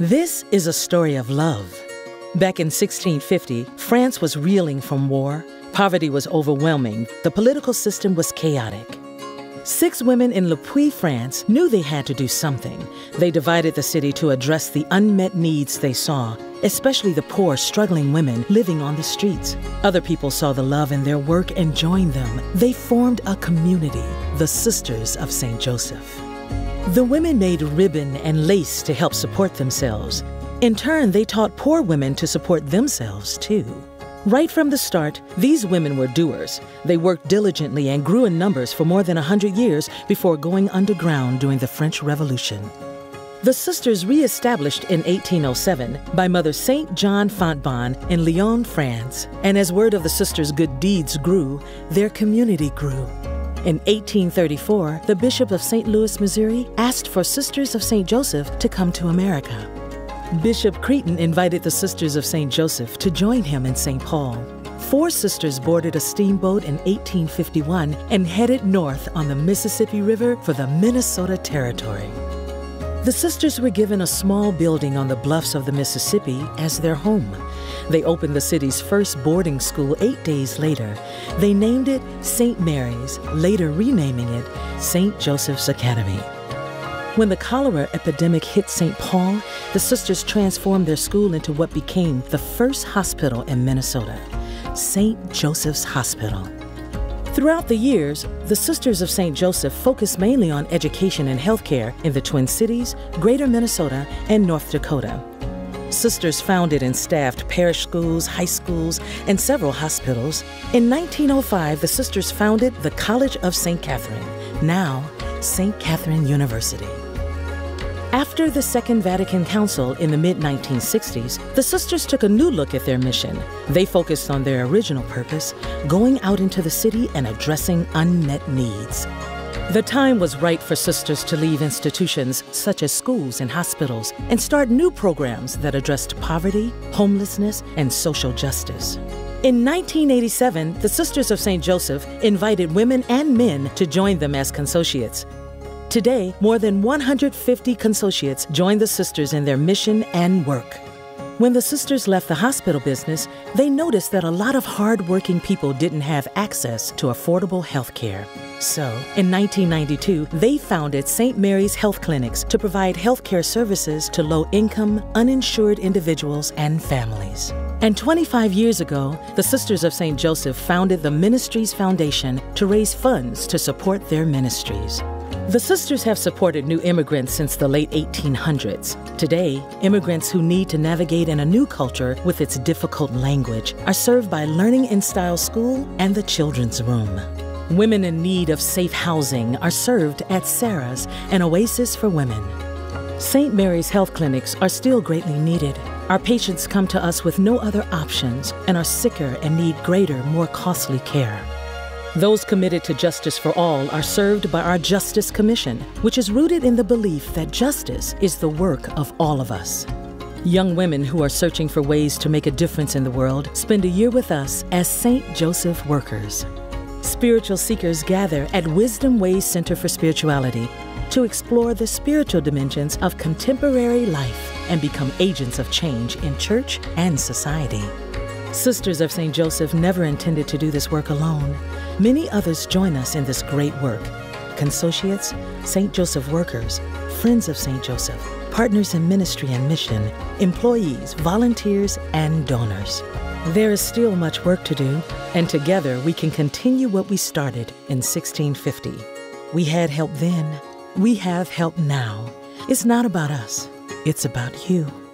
This is a story of love. Back in 1650, France was reeling from war. Poverty was overwhelming. The political system was chaotic. Six women in Le Puy, France knew they had to do something. They divided the city to address the unmet needs they saw, especially the poor, struggling women living on the streets. Other people saw the love in their work and joined them. They formed a community, the Sisters of St. Joseph. The women made ribbon and lace to help support themselves. In turn, they taught poor women to support themselves too. Right from the start, these women were doers. They worked diligently and grew in numbers for more than a 100 years before going underground during the French Revolution. The sisters re-established in 1807 by Mother Saint John Fontbonne in Lyon, France. And as word of the sisters' good deeds grew, their community grew. In 1834, the Bishop of St. Louis, Missouri, asked for Sisters of St. Joseph to come to America. Bishop Cretin invited the Sisters of St. Joseph to join him in St. Paul. Four sisters boarded a steamboat in 1851 and headed north on the Mississippi River for the Minnesota Territory. The sisters were given a small building on the bluffs of the Mississippi as their home. They opened the city's first boarding school eight days later. They named it St. Mary's, later renaming it St. Joseph's Academy. When the cholera epidemic hit St. Paul, the sisters transformed their school into what became the first hospital in Minnesota, St. Joseph's Hospital. Throughout the years, the Sisters of St. Joseph focused mainly on education and healthcare in the Twin Cities, Greater Minnesota, and North Dakota. Sisters founded and staffed parish schools, high schools, and several hospitals. In 1905, the sisters founded the College of St. Catherine, now St. Catherine University. After the Second Vatican Council in the mid 1960s, the sisters took a new look at their mission. They focused on their original purpose, going out into the city and addressing unmet needs. The time was right for sisters to leave institutions such as schools and hospitals and start new programs that addressed poverty, homelessness, and social justice. In 1987, the Sisters of St. Joseph invited women and men to join them as consociates. Today, more than 150 consociates join the sisters in their mission and work. When the sisters left the hospital business, they noticed that a lot of hardworking people didn't have access to affordable health care. So, in 1992, they founded St. Mary's Health Clinics to provide health care services to low income, uninsured individuals and families. And 25 years ago, the Sisters of St. Joseph founded the Ministries Foundation to raise funds to support their ministries. The sisters have supported new immigrants since the late 1800s. Today, immigrants who need to navigate in a new culture with its difficult language are served by Learning in Style School and the Children's Room. Women in need of safe housing are served at Sarah's, an oasis for women. St. Mary's health clinics are still greatly needed. Our patients come to us with no other options and are sicker and need greater, more costly care. Those committed to justice for all are served by our Justice Commission, which is rooted in the belief that justice is the work of all of us. Young women who are searching for ways to make a difference in the world spend a year with us as St. Joseph workers. Spiritual seekers gather at Wisdom Ways Center for Spirituality to explore the spiritual dimensions of contemporary life and become agents of change in church and society. Sisters of St. Joseph never intended to do this work alone. Many others join us in this great work consociates, St. Joseph workers, friends of St. Joseph, partners in ministry and mission, employees, volunteers, and donors. There is still much work to do, and together we can continue what we started in 1650. We had help then, we have help now. It's not about us, it's about you.